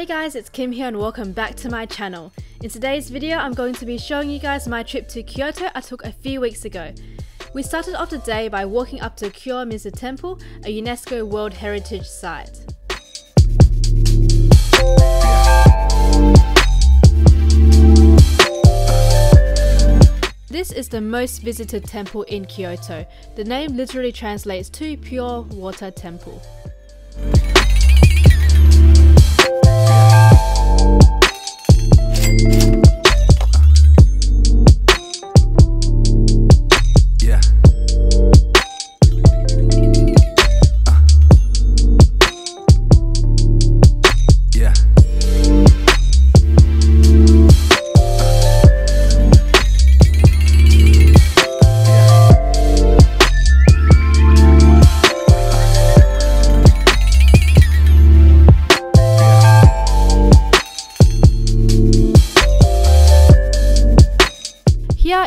Hey guys, it's Kim here and welcome back to my channel. In today's video, I'm going to be showing you guys my trip to Kyoto I took a few weeks ago. We started off the day by walking up to Kiyomizu Temple, a UNESCO World Heritage Site. This is the most visited temple in Kyoto. The name literally translates to Pure Water Temple.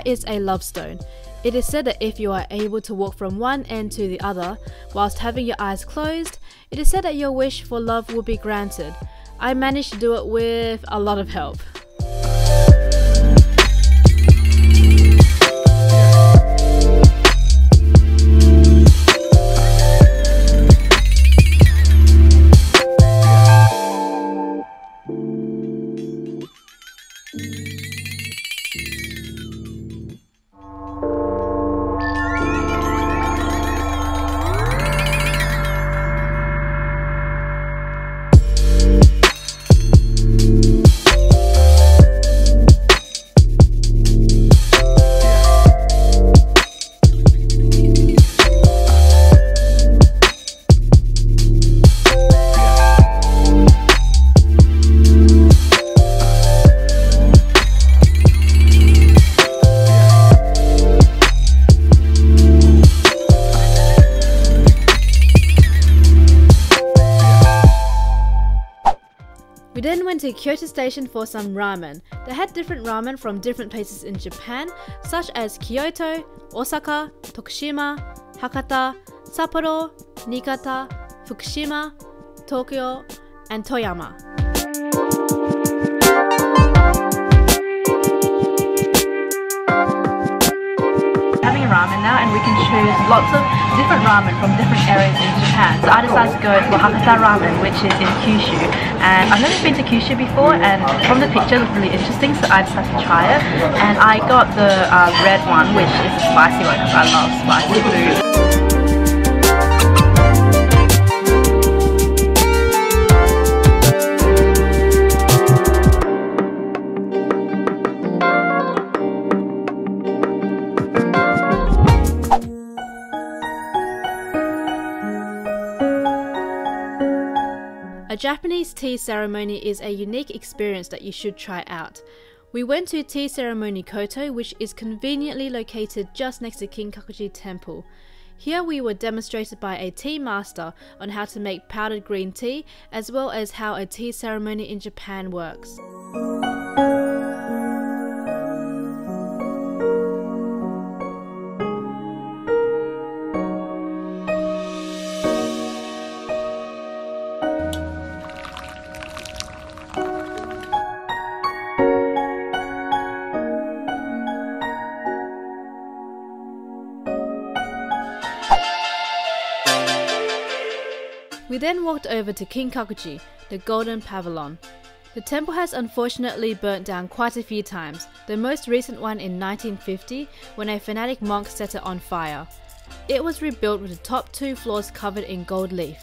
Is a love stone. It is said that if you are able to walk from one end to the other whilst having your eyes closed, it is said that your wish for love will be granted. I managed to do it with a lot of help. To Kyoto Station for some ramen. They had different ramen from different places in Japan, such as Kyoto, Osaka, Tokushima, Hakata, Sapporo, Niigata, Fukushima, Tokyo, and Toyama. Ramen now and we can choose lots of different ramen from different areas in Japan. So I decided to go for Hakata Ramen which is in Kyushu and I've never been to Kyushu before and from the picture it looked really interesting so I decided to try it and I got the uh, red one which is a spicy one because I love spicy food. Japanese tea ceremony is a unique experience that you should try out. We went to Tea Ceremony Koto, which is conveniently located just next to Kinkakuji Temple. Here we were demonstrated by a tea master on how to make powdered green tea, as well as how a tea ceremony in Japan works. Then walked over to Kinkakuji, the Golden Pavilion. The temple has unfortunately burnt down quite a few times, the most recent one in 1950 when a fanatic monk set it on fire. It was rebuilt with the top two floors covered in gold leaf.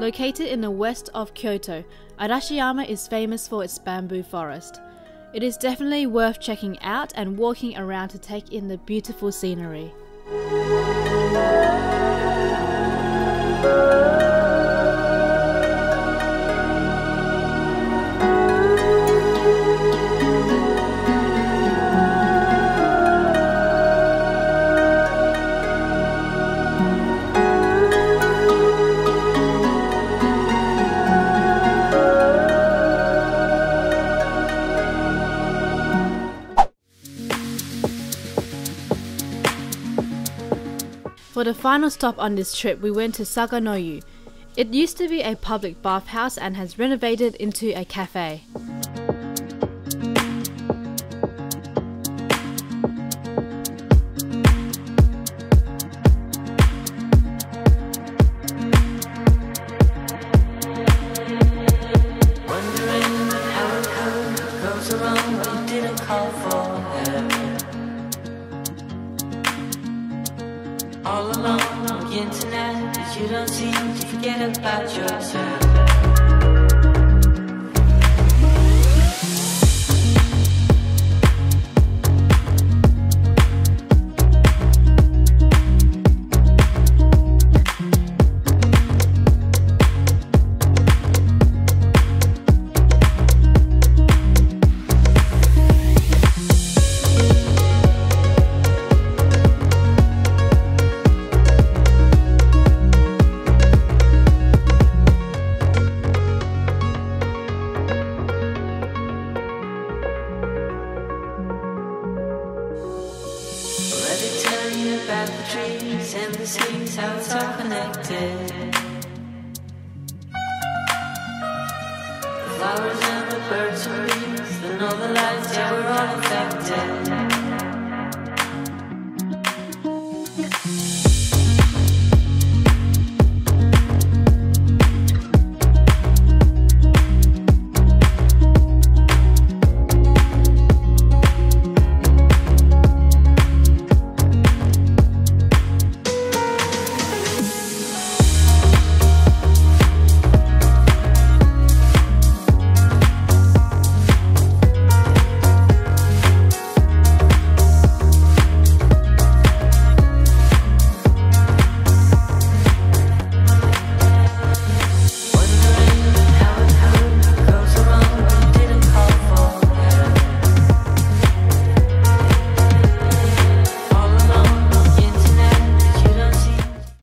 Located in the west of Kyoto, Arashiyama is famous for its bamboo forest. It is definitely worth checking out and walking around to take in the beautiful scenery. For the final stop on this trip, we went to Saganoyu. It used to be a public bathhouse and has renovated into a cafe. Don't seem to forget about yourself. Connected. The flowers and the birds and bees, the northern lights, yeah, we're all affected.